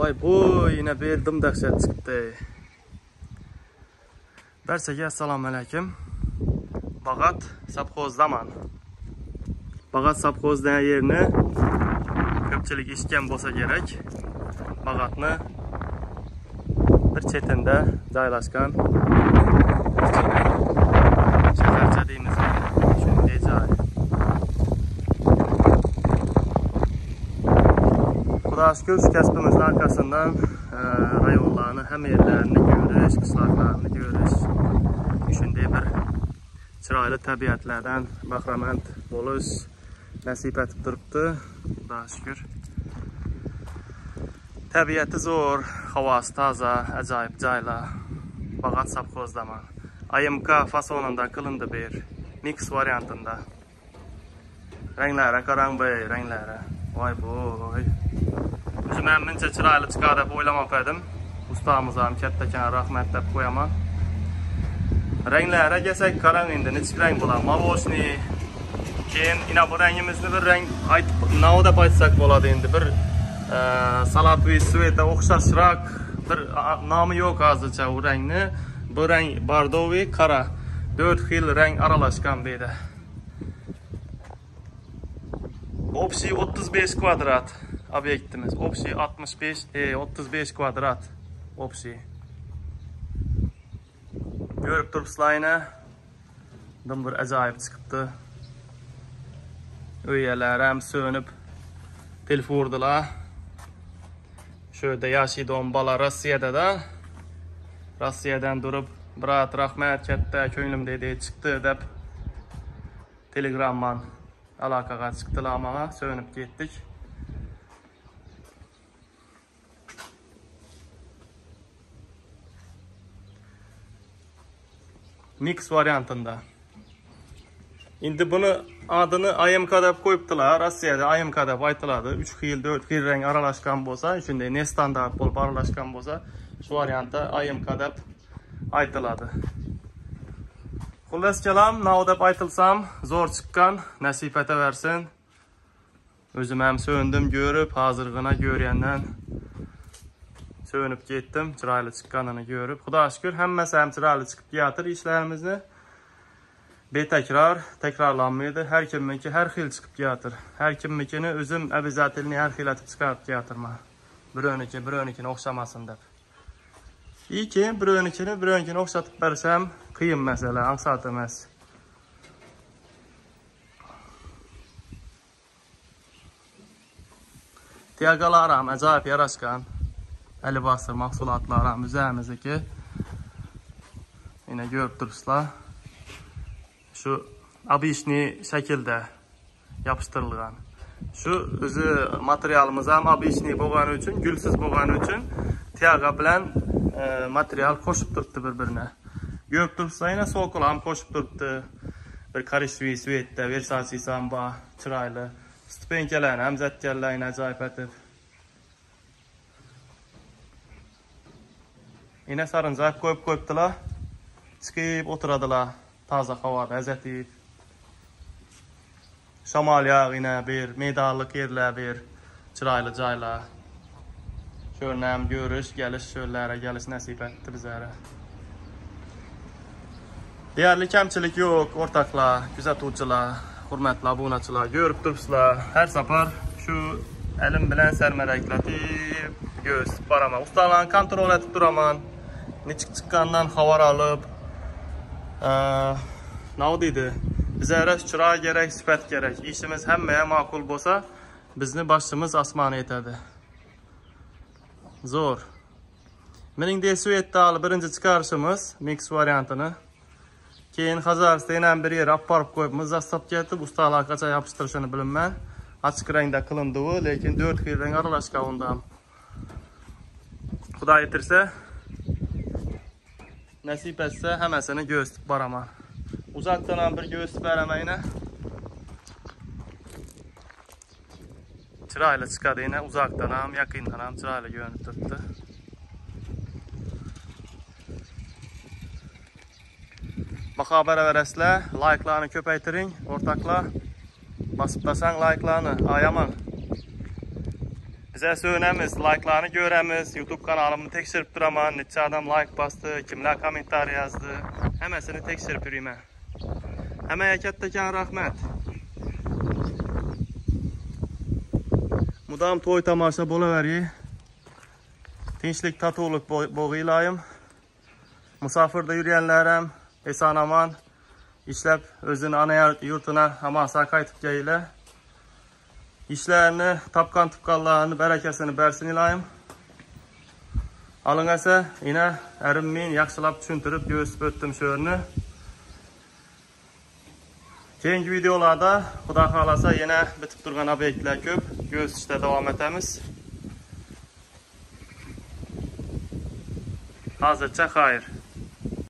voy boy bu berdim dahshat chiqibdi barchaga assalomu alaykum. Bag'at savxozdaman bag'at savxoz yerni ko'pchilik eshitgan bo'lsa kerak. Bag'atni bir chetinda joylashgan shahar Daşgöz kəsbimizin arxasından ə, e, rayonlarını, həm yerlərini görürüz, qıslaqlarını görürüz. Üçündə bir çıraylı təbiətlərdən Baxramənd Boluz nəsib etib durubdu. Daha şükür. Təbiəti zor, havası taza, əcaib cayla, bağat sapxozlama. Ayımqa fasonunda qılındı bir, mix variantında. Rənglərə, qaranbey, rənglərə. Vay boy. O'zi man buncha chiroyli chiqadi deb o'ylamab edim. Ustamiz ham kattakan rahmat deb qo'yaman. Ranglari kelsak qarang endi nechi rang bo'ladi? Молочный keyin ina bu rangimizni bir rang aytib nima aytsak bo'ladi endi. Bir e, salatoviy sveta o'xshashroq bir nomi yo'q hozircha u rangni. Bu rang bordoviy qora to'rt xil rang aralashgan bu yerda общий 35 kvadrat. objektiniz. Opsi 65 e, 35 kvadrat opsi. Görüp turpslayını dımdır acayip çıkıptı. Üyeler hem sönüp telfurdular. Şöyle yaşaydı on bala Rossiyada da. Rossiyadan durup Brat rahmet katta ko'nglim dedi chiqdi deb Telegramdan aloqaga chiqdilar mana so'nib ketdik. Mix variantida endi buni adini amk deb qo'yibdilar. Rossiyada amk deb aytiladi. Uch xil to'rt xil rang aralashgan bo'lsa shunday nestandart bo'lib aralashgan bo'lsa shu variantda amk deb aytiladi. Xullas kalom nav deb aytilsam zo'r chiqqan. Nasib etaversin o'zim ham so'ndim ko'rib hozirgina ko'rgandan. Çövünüb getdim, çıraylı çıqqanını görüb. Xuda şükür, həm məsələm çıraylı çıxıb yatır işlərimizni. Betəkrar, təkrarlanmayıdır. Hər kimminki hər xil çıxıb yatır. Hər kimminkini özüm əvəzətilini hər xil atıb çıxarıb yatırma. Biröniki, birönikini oxşamasın deyib. İyi ki, birönikini, birönikini oxşatıb bərsəm, qıyım məsələ, ansat emas. Tiyaqalarım, əcaib yaraşqan. yarashgan alibosir mahsulotlari ham o'zimizniki yana ko'rib turibsizlar shu обычный shaklda yopishtirilgan shu o'zi materialimiz ham обычный bo'lgani uchun gulsiz bo'lgani uchun tiyaga bilan e, material qo'shib turibdi bir birini ko'rib turibsizlar yana sokol ham qo'shib turibdi bir коричневый svetda versachisi ham bor chiroyli stupenkalarni ham zatganlar ajoyib etib Yenə sarıncaq qoyub-qoyubdular. Çıxıb oturadılar taza havada, əzəti. Şamal yağı yenə bir, meydallıq yerlər bir, çıraylı cayla. Görünəm, görüş, gəliş çöllərə, gəliş nəsib etdi bizlərə. Deyərli kəmçilik yox, ortaqlar, güzətuvcular, hürmətli abunəçilər, görüb durubsuzlar. Hər sapar şu əlim bilən sərmərəklətib, göz, barama. Ustalan kontrol edib duraman. Nechik chiqqanidan xabar olib nima deydi bizlara chiroy kerak sifat kerak ishimiz hammaga ma'qul bo'lsa bizni boshimiz osmon etadi zo'r meningdek svetda birinchi chiqarishimiz mix variantini keyin Hazarsda yana bir yer olib borib qo'yibmiz zastavka ketib, ustalar qachon yopishtirishini bilmayman ochiq rangda qilindi u lekin 4 xil rang aralashgan undan. xudo yetirsa Nəsib etsə həmən sənə göz barama. Uzaqdan bir göz bərəməyinə. Çırayla çıxadı yenə uzaqdanam, yaxındanam çırayla görünüb tutdu. Baxa haberə verəsilə, like'larını köpəytirin, ortaqla. Basıb dasan like'larını, ayaman. Bizə söynəmiz, like'larını görəmiz. YouTube kanalımı tekşirib duraman. Neçə adam like bastı, kimlər kommentar yazdı. Həməsini tekşirib yürüyümə. Həməyə kətdəkən rəhmət. Mudam toy tamaşa bolavəri. Tinchlik, tatuvluq boğilayım. Musafirdə yürüyənlərəm, esan aman, işləb özünü ana yurtuna aman sağ qayıtıb gəyilə. İşlərini, tapqan barakasini bərəkəsini bərsin ilayım. Alın əsə, men yaxshilab yaxşılab yo'sib göğüsüb ötdüm şörünü. Keyingi videolarda xudo xalasa yenə bitib turgan obyektlar köp. Göz işdə davam etəmiz. Hazırca xayır.